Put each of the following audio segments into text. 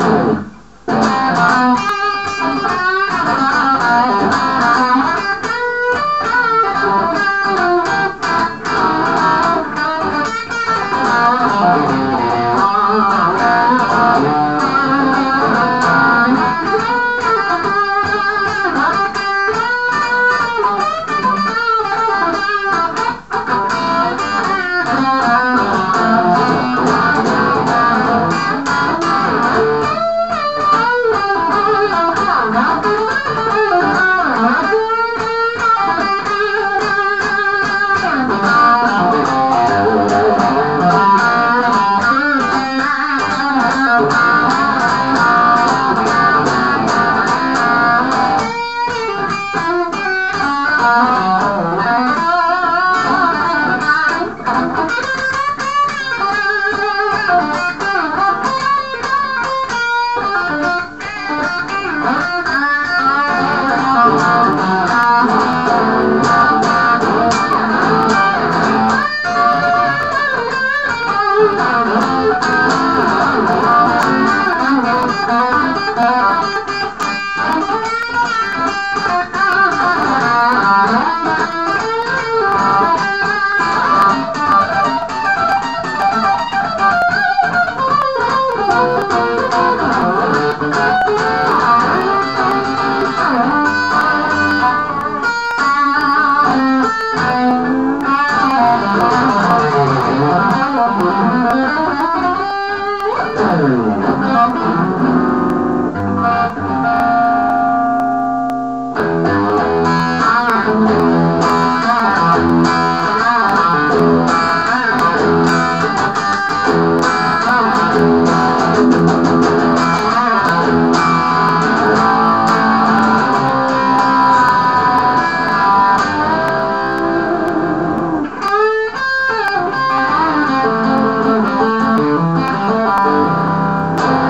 Amém. Thank Música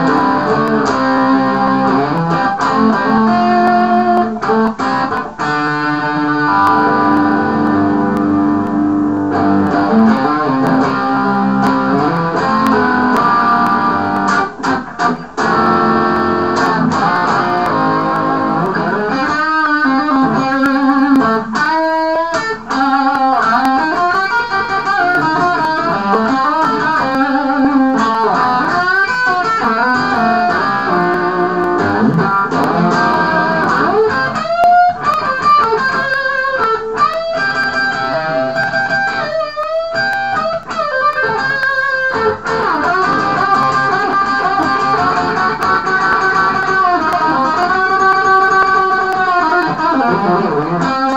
Música